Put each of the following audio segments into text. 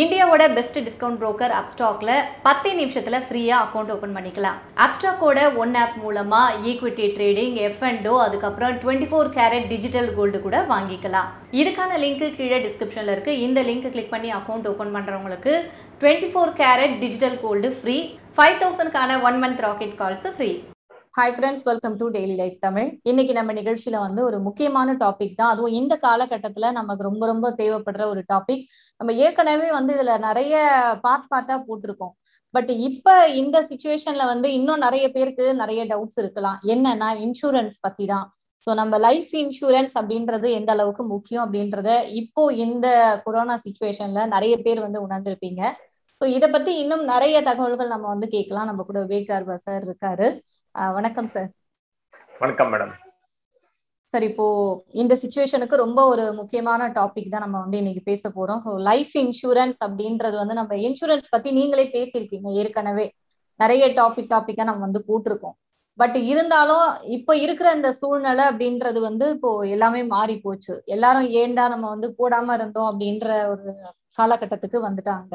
இந்தியாவோட best discount broker அப்ஸ்டாக்ல பத்து நிமிஷத்துல ஃப்ரீயா அக்கௌண்ட் ஓபன் பண்ணிக்கலாம். அப்ஸ்டாக்கோட ஒன் ஆப் மூலமா equity trading F and O அதுக்கப்புறம் twenty four carat digital gold கூட வாங்கிக்கலாம். இதுக்கான லிங்க் கீழே டிஸ்கிரிப்ஷன்ல இருக்கு. இந்த லிங்க் கிளிக் பண்ணி அக்கௌண்ட் ஓபன் பண்றவங்களுக்கு twenty four carat digital gold free five தௌசண்ட்கான one month rocket calls free hi friends welcome to daily life Tamil இன்னைக்கு நம்ம நிகழ்ச்சியில வந்து ஒரு முக்கியமான டாபிக் தான். அதுவும் இந்த காலகட்டத்துல நமக்கு ரொம்ப ரொம்ப தேவைப்படுற ஒரு டாபிக் நம்ம ஏற்கனவே வந்து இதுல நிறைய பார்ட் பார்ட்டா போட்டிருக்கோம். பட் இப்ப இந்த சுச்சுவேஷன்ல வந்து இன்னும் நிறைய பேருக்கு நிறைய டவுட்ஸ் இருக்கலாம். என்னன்னா இன்சூரன்ஸ் பத்தி தான். ஸோ நம்ம லைஃப் இன்சூரன்ஸ் அப்படின்றது எந்த அளவுக்கு முக்கியம் அப்படின்றத இப்போ இந்த கொரோனா சுச்சுவேஷன்ல நிறைய பேர் வந்து உணர்ந்திருப்பீங்க. ஸோ இதை பத்தி இன்னும் நிறைய தகவல்கள் நம்ம வந்து கேட்கலாம். நம்ம கூட விவேக் சார் இருக்காரு. வணக்கம் சார் வணக்கம் மேடம் சார் இப்போ இந்த சுச்சுவேஷனுக்கு ரொம்ப ஒரு முக்கியமான டாபிக் தான் நம்ம வந்து இன்னைக்கு பேச போறோம். ஸோ லைஃப் இன்சூரன்ஸ் அப்படின்றது வந்து நம்ம இன்சூரன்ஸ் பத்தி நீங்களே பேசியிருக்கீங்க ஏற்கனவே. நிறைய டாபிக் டாபிக்கா நம்ம வந்து போட்டிருக்கோம். பட் இருந்தாலும் இப்போ இருக்கிற இந்த சூழ்நிலை அப்படின்றது வந்து இப்போ எல்லாமே மாறி போச்சு. எல்லாரும் ஏண்டா நம்ம வந்து போடாம இருந்தோம் அப்படின்ற ஒரு காலகட்டத்துக்கு வந்துட்டாங்க.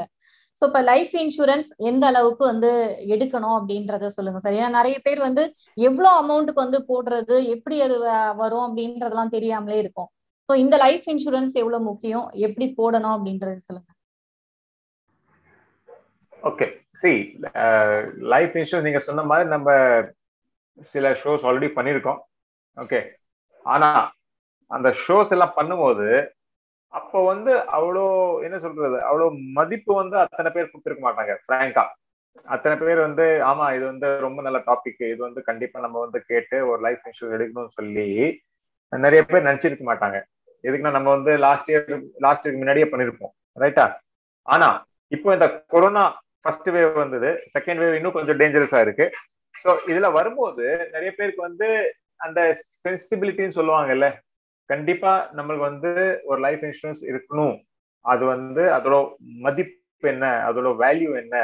ஸோ இப்போ லைஃப் இன்சூரன்ஸ் எந்த அளவுக்கு வந்து எடுக்கணும் அப்படின்றத சொல்லுங்க சார் ஏன்னா நிறைய பேர் வந்து எவ்வளோ அமௌண்ட்டுக்கு வந்து போடுறது எப்படி அது வரும் அப்படின்றதெல்லாம் தெரியாமலே இருக்கும். ஸோ இந்த லைஃப் இன்சூரன்ஸ் எவ்வளோ முக்கியம் எப்படி போடணும் அப்படின்றது சொல்லுங்க. ஓகே சி லைஃப் இன்சூரன்ஸ் நீங்க சொன்ன மாதிரி நம்ம சில ஷோஸ் ஆல்ரெடி பண்ணியிருக்கோம். ஓகே ஆனா அந்த ஷோஸ் எல்லாம் பண்ணும்போது அப்போ வந்து அவ்வளோ என்ன சொல்றது அவ்வளோ மதிப்பு வந்து அத்தனை பேர் கொடுத்துருக்க மாட்டாங்க பிராங்கா அத்தனை பேர் வந்து ஆமா இது வந்து ரொம்ப நல்ல டாபிக் இது வந்து கண்டிப்பா நம்ம வந்து கேட்டு ஒரு லைஃப் இன்சூரன்ஸ் எடுக்கணும்னு சொல்லி நிறைய பேர் நினைச்சிருக்க மாட்டாங்க. எதுக்குன்னா நம்ம வந்து லாஸ்ட் இயர் லாஸ்ட் இயருக்கு முன்னாடியே பண்ணிருப்போம் ரைட்டா ஆனா இப்போ இந்த கொரோனா ஃபர்ஸ்ட் வேவ் வந்தது செகண்ட் வேவ் இன்னும் கொஞ்சம் டேஞ்சரஸா இருக்கு. ஸோ இதுல வரும்போது நிறைய பேருக்கு வந்து அந்த சென்சிபிலிட்டின்னு சொல்லுவாங்கல்ல கண்டிப்பா நம்மளுக்கு வந்து ஒரு லைஃப் இன்சூரன்ஸ் இருக்கணும். அது வந்து அதோட மதிப்பு என்ன? அதோட வேல்யூ என்ன?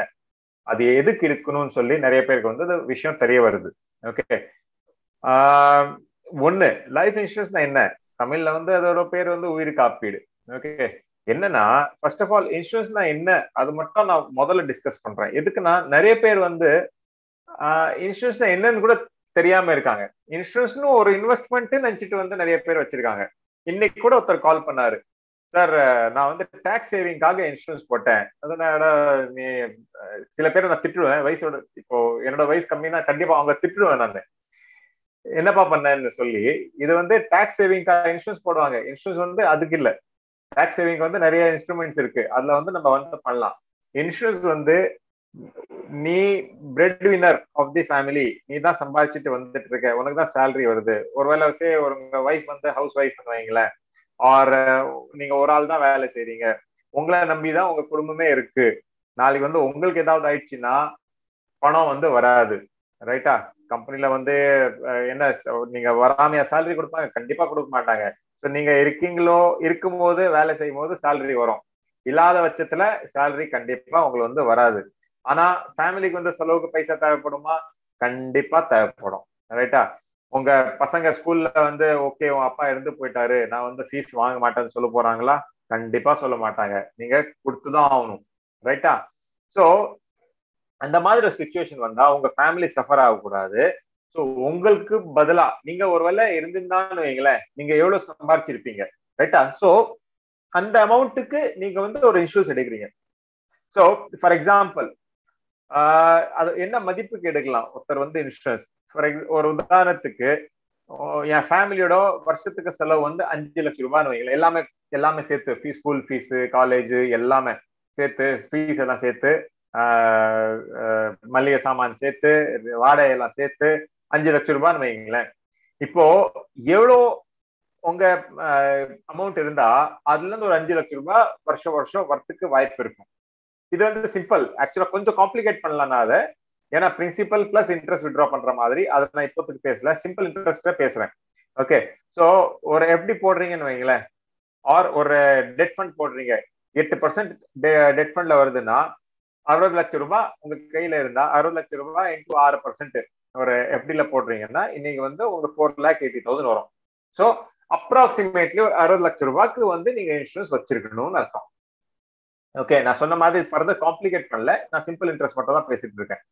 அது எதுக்கு இருக்கணும்னு சொல்லி நிறைய பேருக்கு வந்து அந்த விஷயம் தெரிய வருது. ஓகே ஒண்ணு லைஃப் இன்சூரன்ஸ்னா என்ன? தமிழ்ல வந்து அதோட பேர் வந்து உயிர் காப்பீடு. ஓகே என்னன்னா ஃபர்ஸ்ட் ஆஃப் ஆல் இன்சூரன்ஸ்னா என்ன? அது மட்டும் நான் முதல்ல டிஸ்கஸ் பண்றேன். எதுக்குன்னா நிறைய பேர் வந்து இன்சூரன்ஸ்னா என்னன்னு கூட தெரியாம இருக்காங்க. இன்சூரன்ஸ்னு ஒரு இன்வெஸ்ட்மெண்ட் நினைச்சிட்டு வந்து நிறைய பேர் வச்சிருக்காங்க. இன்னைக்கு கூட ஒருத்தர் கால் பண்ணாரு. சார் நான் வந்து டேக்ஸ் சேவிங்காக இன்சூரன்ஸ் போட்டேன். அதனால நீ சில பேர் நான் திட்டுடுவேன் வயசோட இப்போ என்னோட வயசு கம்மினா கண்டிப்பா அவங்க திட்டுவேன் நான். என்னப்பா பண்ணேன்னு சொல்லி இது வந்து டேக்ஸ் சேவிங்காக இன்சூரன்ஸ் போடுவாங்க. இன்சூரன்ஸ் வந்து அதுக்கு இல்ல. டேக்ஸ் சேவிங் வந்து நிறைய இன்ஸ்ட்ருமெண்ட்ஸ் இருக்கு. அதுல வந்து நம்ம வந்து பண்ணலாம். இன்சூரன்ஸ் வந்து நீ bread Winner of the family நீ தான் சம்பாதிச்சுட்டு வந்துட்டு இருக்க. உனக்கு தான் சேலரி வருது. ஒருவேளை சே ஒரு உங்க ஒய்ஃப் வந்து ஹவுஸ் ஒய்ஃப் வைங்களேன் ஆர் நீங்க ஒரு ஆள் தான் வேலை செய்றீங்க. உங்களை நம்பி தான் உங்க குடும்பமே இருக்கு. நாளைக்கு வந்து உங்களுக்கு ஏதாவது ஆயிடுச்சுன்னா பணம் வந்து வராது. ரைட்டா கம்பெனில வந்து என்ன நீங்க வராமையா சேலரி கொடுப்பாங்க? கண்டிப்பா கொடுக்க மாட்டாங்க. ஸோ நீங்க இருக்கீங்களோ இருக்கும் போது வேலை செய்யும் போது சேலரி வரும். இல்லாத பட்சத்துல சேலரி கண்டிப்பா உங்களுக்கு வந்து வராது. ஆனா ஃபேமிலிக்கு வந்து செலவுக்கு பைசா தேவைப்படுமா? கண்டிப்பா தேவைப்படும். ரைட்டா உங்க பசங்க ஸ்கூல்ல வந்து ஓகே உன் அப்பா இருந்து போயிட்டாரு. நான் வந்து ஃபீஸ் வாங்க மாட்டேன்னு சொல்ல போறாங்களா? கண்டிப்பா சொல்ல மாட்டாங்க. நீங்க கொடுத்துதான் ஆகணும். ரைட்டா ஸோ அந்த மாதிரி ஒரு சுச்சுவேஷன் வந்தா உங்க ஃபேமிலி சஃபர் ஆகக்கூடாது. ஸோ உங்களுக்கு பதிலா நீங்க ஒருவேளை இருந்திருந்தான்னு வைங்களேன் நீங்க எவ்வளவு சம்பாரிச்சிருப்பீங்க? ரைட்டா ஸோ அந்த அமௌண்ட்டுக்கு நீங்க வந்து ஒரு இன்சூரன்ஸ் எடுக்கிறீங்க. ஸோ ஃபார் எக்ஸாம்பிள் அது என்ன மதிப்புக்கு எடுக்கலாம்? ஒருத்தர் வந்து இன்சூரன்ஸ் ஃபார் ஒரு உதாரணத்துக்கு என் ஃபேமிலியோட வருஷத்துக்கு செலவு வந்து அஞ்சு லட்சம் ரூபான்னு வைங்களேன். எல்லாமே எல்லாமே சேர்த்து ஃபீஸ் ஸ்கூல் ஃபீஸு காலேஜ் எல்லாமே சேர்த்து ஃபீஸ் எல்லாம் சேர்த்து மளிகை சாமான் சேர்த்து வாடகை எல்லாம் சேர்த்து அஞ்சு லட்சம் ரூபான்னு வைங்களேன். இப்போ எவ்வளோ உங்க அமௌண்ட் இருந்தா அதுல இருந்து ஒரு அஞ்சு லட்சம் ரூபாய் வருஷம் வருஷம் வரத்துக்கு வாய்ப்பு இருக்கும். இது வந்து சிம்பிள் ஆக்சுவலா கொஞ்சம் காம்ப்ளிகேட் பண்ணலாம் அதை. ஏன்னா பிரின்சிபல் பிளஸ் இன்ட்ரெஸ்ட் விட்ரா பண்ற மாதிரி அதை நான் இப்போத்துக்கு பேசல. சிம்பிள் இன்ட்ரெஸ்ட பேசுறேன். ஓகே ஸோ ஒரு எப்படி போடுறீங்கன்னு வைங்களேன். ஆர் ஒரு டெட் ஃபண்ட் போடுறீங்க. எட்டு பர்சன்ட் டெட் ஃபண்ட்ல வருதுன்னா அறுபது லட்சம் ரூபாய் உங்க கையில இருந்தா அறுபது லட்சம் ரூபாய் இன்டூ ஆறு பர்சன்ட் ஒரு எஃப்டில போடுறீங்கன்னா இன்னைக்கு வந்து உங்களுக்கு ஃபோர் லேக் எயிட்டி தௌசண்ட் வரும். ஸோ அப்ராக்சிமேட்லி ஒரு அறுபது லட்சம் ரூபாய்க்கு வந்து நீங்க இன்சூரன்ஸ் வச்சிருக்கணும்னு அர்த்தம். ஓகே நான் சொன்ன மாதிரி ஃபர்தர் காம்ப்ளிகேட் பண்ணல. நான் சிம்பிள் இன்ட்ரெஸ்ட் மட்டும் தான் பேசிட்டு இருக்கேன்.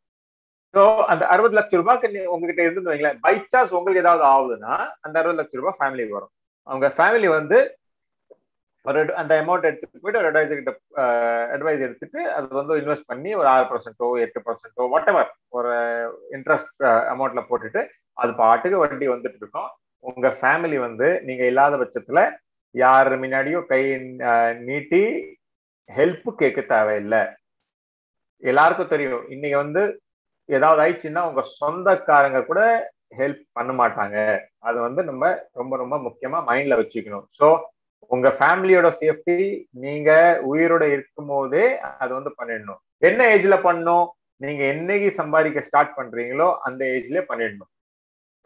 ஸோ அந்த அறுபது லட்சம் ரூபாய்க்கு உங்ககிட்ட இருந்து வைங்களேன் பை சான்ஸ் உங்களுக்கு ஏதாவது ஆகுதுன்னா அந்த அறுபது லட்சம் ரூபாய் ஃபேமிலிக்கு வரும். அவங்க ஃபேமிலி வந்து ஒரு அந்த அமௌண்ட் எடுத்துட்டு போயிட்டு ஒரு அட்வைசர் கிட்ட அட்வைஸ் எடுத்துட்டு அது வந்து இன்வெஸ்ட் பண்ணி ஒரு ஆறு பர்சன்டோ எட்டு பர்சன்டோ வாட் எவர் ஒரு இன்ட்ரெஸ்ட் அமௌண்ட்ல போட்டுட்டு அது பாட்டுக்கு வட்டி வந்துட்டு இருக்கோம். உங்க ஃபேமிலி வந்து நீங்க இல்லாத பட்சத்துல யார் முன்னாடியோ கை நீட்டி ஹெல்ப் கேட்க தேவையில்லை. எல்லாருக்கும் தெரியும். இன்னைக்கு வந்து ஏதாவது ஆயிடுச்சுன்னா உங்க சொந்தக்காரங்க கூட ஹெல்ப் பண்ண மாட்டாங்க. அது வந்து நம்ம ரொம்ப ரொம்ப முக்கியமா மைண்ட்ல வச்சுக்கணும். ஸோ உங்க ஃபேமிலியோட சேஃப்டி நீங்க உயிரோட இருக்கும் போதே அது வந்து பண்ணிடணும். என்ன ஏஜ்ல பண்ணும் நீங்க என்னைக்கு சம்பாதிக்க ஸ்டார்ட் பண்றீங்களோ அந்த ஏஜ்ல பண்ணிடணும்.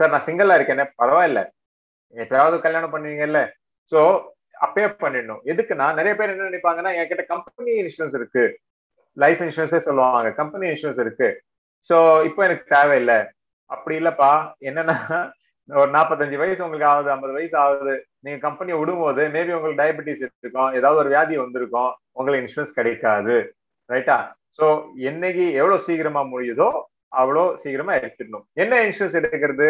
சார் நான் சிங்கிளா இருக்கேனே? பரவாயில்ல. எப்பயாவது கல்யாணம் பண்ணுவீங்கல்ல? ஸோ அப்பே பண்ணிடணும். எதுக்குன்னா நிறைய பேர் என்ன நினைப்பாங்கன்னா என்கிட்ட கம்பெனி இன்சூரன்ஸ் இருக்கு. லைஃப் இன்சூரன்ஸே சொல்லுவாங்க. கம்பெனி இன்சூரன்ஸ் இருக்கு. ஸோ இப்போ எனக்கு தேவையில்லை. அப்படி இல்லப்பா. என்னன்னா ஒரு நாற்பத்தஞ்சு வயசு உங்களுக்கு ஆகுது ஐம்பது வயசு ஆகுது. நீங்க கம்பெனியை விடும்போது மேபி உங்களுக்கு டயபெட்டிஸ் இருக்கும். ஏதாவது ஒரு வியாதி வந்திருக்கும். உங்களுக்கு இன்சூரன்ஸ் கிடைக்காது. ரைட்டா ஸோ என்னைக்கு எவ்வளவு சீக்கிரமா முடியுதோ அவ்வளோ சீக்கிரமா எடுத்துடணும். என்ன இன்சூரன்ஸ் எடுக்கிறது?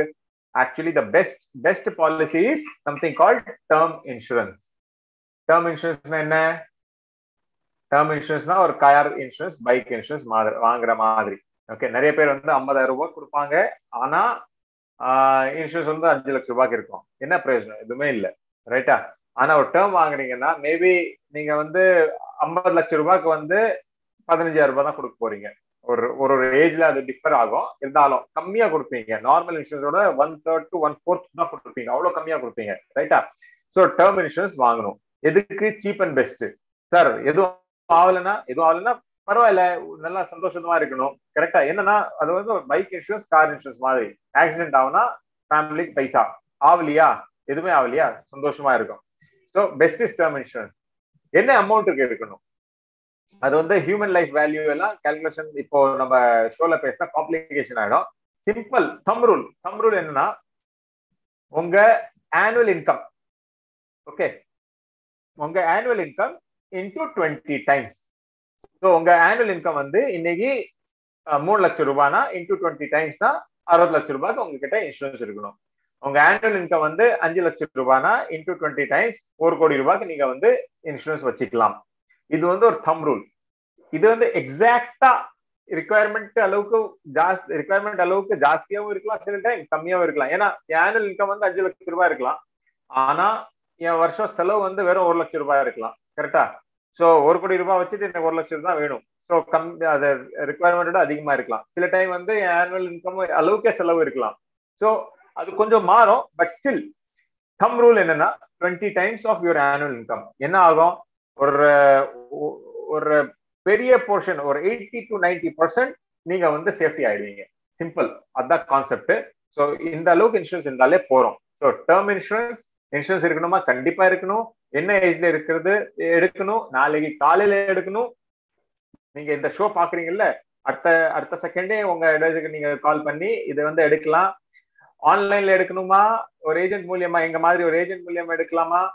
Actually the best best policy is something called term insurance term இன்சூரன்ஸ்னா என்ன? டேர்ம் இன்சூரன்ஸ்னா ஒரு கார் இன்சூரன்ஸ் பைக் இன்சூரன்ஸ் மாதிரி வாங்குற மாதிரி. ஓகே நிறைய பேர் வந்து ஐம்பதாயிரம் ரூபாய் கொடுப்பாங்க. ஆனா இன்சூரன்ஸ் வந்து அஞ்சு லட்சம் ரூபாய்க்கு இருக்கும். என்ன பிரயோஜனம்? எதுவுமே இல்லை. ரைட்டா ஆனா ஒரு டேர்ம் வாங்குறீங்கன்னா மேபி நீங்க வந்து ஐம்பது லட்சம் ரூபாய்க்கு வந்து பதினஞ்சாயிரம் ரூபாய் தான் கொடுக்க போறீங்க. ஒரு ஒரு ஒரு ஏஜ்ல அது டிஃபர் ஆகும். இருந்தாலும் கம்மியா கொடுப்பீங்க. Normal இன்சூரன்ஸோட one third to one fourth தான் கொடுப்பீங்க. அவ்வளவு கம்மியா கொடுப்பீங்க. ரைட்டா ஸோ டேர்ம் இன்சூரன்ஸ் வாங்கணும். எதுக்கு சீப் அண்ட் பெஸ்ட் சார் எதுவும் ஆகலைன்னா எதுவும் ஆகலைன்னா பரவாயில்ல. நல்லா சந்தோஷமா இருக்கணும். கரெக்டா என்னன்னா அது வந்து ஒரு பைக் இன்சூரன்ஸ் கார் இன்சூரன்ஸ் மாதிரி. ஆக்சிடென்ட் ஆகுனா ஃபேமிலிக்கு பைசா. ஆகலையா? எதுவுமே ஆகலையா? சந்தோஷமா இருக்கும். So best is term insurance என்ன அமௌண்ட்டுக்கு இருக்கணும் அது வந்து ஹியூமன் லைஃப் வேல்யூ எல்லாம் கால்குலேஷன் இப்போ நம்ம ஷோல பேசினா காம்ப்ளிகேஷன் ஆகிடும் simple thumb rule thumb rule என்னன்னா உங்க ஆனுவல் இன்கம் ஓகே உங்க annual income into twenty times so உங்க ஆனுவல் இன்கம் வந்து இன்னைக்கு மூணு லட்சம் ரூபாய்னா இன்டூ டுவெண்ட்டி டைம்ஸ்னா அறுபது லட்சம் ரூபாய்க்கு உங்ககிட்ட இன்சூரன்ஸ் இருக்கணும். உங்க ஆனுவல் இன்கம் வந்து அஞ்சு லட்சம் ரூபாய்னா இன்டூ டுவெண்ட்டி டைம்ஸ் ஒரு கோடி ரூபாய்க்கு நீங்க வந்து இன்சூரன்ஸ் வச்சுக்கலாம். இது வந்து ஒரு தம் ரூல் இது வந்து எக்ஸாக்டா ரிக்குவயர்மெண்ட் அளவுக்கு ஜாஸ்தி ரிக்குவயர்மெண்ட் அளவுக்கு ஜாஸ்தியாவும் இருக்கலாம் சில டைம் கம்மியாவும் இருக்கலாம். ஏன்னா ஆனுவல் இன்கம் வந்து அஞ்சு லட்சம் ரூபாய் இருக்கலாம். ஆனா என் வருஷம் செலவு வந்து வெறும் ஒரு லட்சம் ரூபாய் இருக்கலாம் கரெக்டா ஸோ ஒரு கோடி ரூபாய் வச்சுட்டு எனக்கு ஒரு லட்சம் தான் வேணும். ஸோ கம் அது ரிக்குவயர்மெண்ட்டோட அதிகமா இருக்கலாம். சில டைம் வந்து என் ஆனுவல் இன்கம் அளவுக்கே செலவு இருக்கலாம். ஸோ அது கொஞ்சம் மாறும் பட் ஸ்டில் கம் ரூல் என்னன்னா twenty times of your annual income என்ன ஆகும்? ஒரு ஒரு பெரிய போர்ஷன் ஒரு எயிட்டி டு நைன்டி பர்சன்ட் நீங்க வந்து சேஃப்டி ஆயிடுவீங்க. சிம்பிள் அதுதான் கான்செப்ட் ஸோ இந்த அளவுக்கு இன்சூரன்ஸ் இருந்தாலே போறோம் ஸோ டேர்ம் இன்சூரன்ஸ் இன்சூரன்ஸ் இருக்கணுமா? கண்டிப்பா இருக்கணும். என்ன ஏஜ்ல இருக்கிறது எடுக்கணும்? நாளைக்கு காலையில எடுக்கணும். நீங்க இந்த ஷோ பாக்குறீங்கல்ல அடுத்த அடுத்த செகண்டே உங்க இடத்துக்கு நீங்க கால் பண்ணி இதை வந்து எடுக்கலாம். ஆன்லைன்ல எடுக்கணுமா? ஒரு ஏஜென்ட் மூலியமா எங்க மாதிரி ஒரு ஏஜென்ட் மூலியமா எடுக்கலாமா?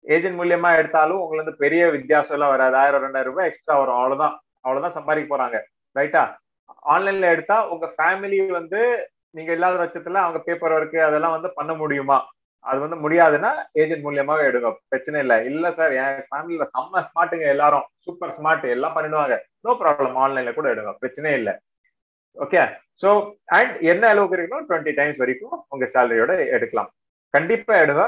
ஏஜென்ட் மூலியமா எடுத்தாலும் உங்களுக்கு வந்து பெரிய வித்தியாசம் எல்லாம் வராது. ஆயிரம் ரெண்டாயிரம் ரூபாய் எக்ஸ்ட்ரா வரும். அவ்வளவுதான். அவ்வளவுதான் சம்பாதிக்க போறாங்க. ரைட்டா ஆன்லைன்ல எடுத்தா உங்க ஃபேமிலி வந்து நீங்க இல்லாத பட்சத்துல அவங்க பேப்பர் ஒர்க் அதெல்லாம் வந்து பண்ண முடியுமா? அது வந்து முடியாதுன்னா ஏஜென்ட் மூலியமாவே எடுங்க. பிரச்சனை இல்லை. இல்ல சார் என் ஃபேமிலியில செம்ம ஸ்மார்ட்டுங்க எல்லாரும். சூப்பர் ஸ்மார்ட் எல்லாம் பண்ணிடுவாங்க. நோ ப்ராப்ளம் ஆன்லைன்ல கூட எடுங்க. பிரச்சனையே இல்லை. ஓகே ஸோ அண்ட் என்ன அளவுக்கு இருக்கணும் டுவெண்ட்டி டைம்ஸ் வரைக்கும் உங்க சேலரியோட எடுக்கலாம். கண்டிப்பா எடுங்க.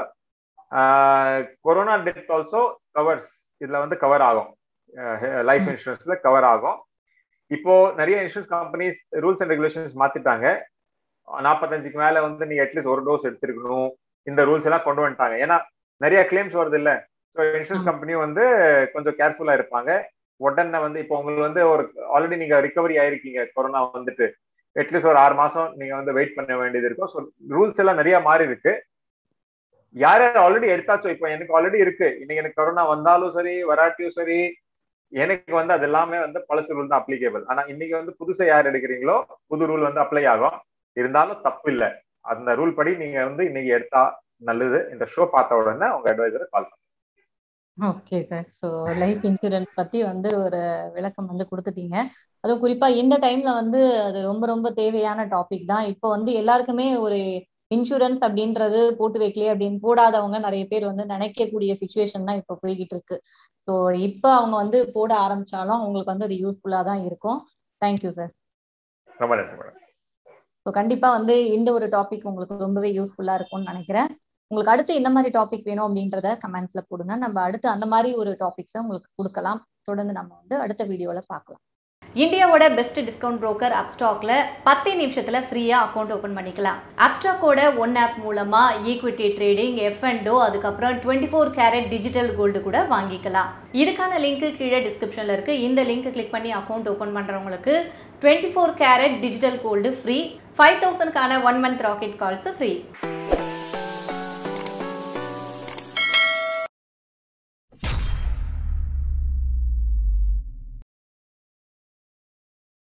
கொரோனா டெத் ஆல்சோ கவர்ஸ் இதுல வந்து கவர் ஆகும். லைஃப் இன்சூரன்ஸ்ல கவர் ஆகும். இப்போ நிறைய insurance companies rules and regulations மாத்திட்டாங்க. நாற்பத்தஞ்சுக்கு மேல வந்து நீங்க அட்லீஸ்ட் ஒரு டோஸ் எடுத்திருக்கணும். இந்த ரூல்ஸ் எல்லாம் கொண்டு வந்துட்டாங்க. ஏன்னா நிறைய கிளைம்ஸ் வருது இல்ல ஸோ இன்சூரன்ஸ் கம்பெனியும் வந்து கொஞ்சம் கேர்ஃபுல்லா இருப்பாங்க. உடனே வந்து இப்போ உங்களுக்கு வந்து ஒரு ஆல்ரெடி நீங்க ரிகவரி ஆயிருக்கீங்க. கொரோனா வந்துட்டு. அட்லீஸ்ட் ஒரு ஆறு மாசம் நீங்க வந்து வெயிட் பண்ண வேண்டியது இருக்கும். ஸோ ரூல்ஸ் எல்லாம் நிறைய மாறி இருக்கு. யார் யார் ஆல்ரெடி எடுத்தாச்சோ இப்போ எனக்கு ஆல்ரெடி இருக்கு. இன்னைக்கு எனக்கு கொரோனா வந்தாலும் சரி வராட்டியும் சரி எனக்கு வந்து அது எல்லாமே வந்து பழசு ரூல் தான் அப்ளிகேபிள் ஆனா இன்னைக்கு வந்து புதுசா யார் எடுக்கிறீங்களோ புது ரூல் வந்து அப்ளை ஆகும். இருந்தாலும் தப்பு இல்லை. அந்த ரூல் படி நீங்க வந்து இன்னைக்கு எடுத்தா நல்லது இந்த ஷோ பார்த்த உடனே உங்க அட்வைசரை கால் பண்ணுங்க. Okay sir so life insurance பத்தி வந்து ஒரு விளக்கம் வந்து கொடுத்துட்டீங்க. அதுவும் குறிப்பா இந்த டைம்ல வந்து அது ரொம்ப ரொம்ப தேவையான டாபிக் தான். இப்போ வந்து எல்லாருக்குமே ஒரு இன்சூரன்ஸ் அப்படின்றது போட்டு வைக்கலையே அப்படின்னு போடாதவங்க நிறைய பேர் வந்து நினைக்கக்கூடிய சுச்சுவேஷன் தான் இப்போ போய்கிட்டு இருக்கு. ஸோ இப்போ அவங்க வந்து போட ஆரம்பிச்சாலும் அவங்களுக்கு வந்து அது யூஸ்ஃபுல்லா தான் இருக்கும். தேங்க்யூ சார் ரொம்ப நன்றி மேடம் ஸோ கண்டிப்பா வந்து இந்த ஒரு டாபிக் உங்களுக்கு ரொம்பவே யூஸ்ஃபுல்லா இருக்கும்னு நினைக்கிறேன். உங்களுக்கு அடுத்து எந்த மாதிரி டாபிக் வேணும் அப்படின்றத கமெண்ட்ஸ்ல போடுங்க. நம்ம அடுத்து அந்த மாதிரி ஒரு டாபிக்ஸை உங்களுக்கு கொடுக்கலாம். தொடர்ந்து நம்ம வந்து அடுத்த வீடியோல பார்க்கலாம். இந்தியாவோட பெஸ்ட் டிஸ்கவுண்ட் புரோக்கர் அப்ஸ்டாக்ல பத்து நிமிஷத்துல ஃப்ரீயா அக்கௌண்ட் ஓபன் பண்ணிக்கலாம். அப்ஸ்டாக்கோட ஒன் ஆப் மூலமா equity trading F and O அதுக்கப்புறம் twenty four carat digital gold கூட வாங்கிக்கலாம். இதுக்கான லிங்க் கீழே டிஸ்கிரிப்ஷன்ல இருக்கு. இந்த லிங்க் கிளிக் பண்ணி அக்கௌண்ட் ஓபன் பண்றவங்களுக்கு twenty four carat digital gold free five தௌசண்ட்கான one month rocket calls free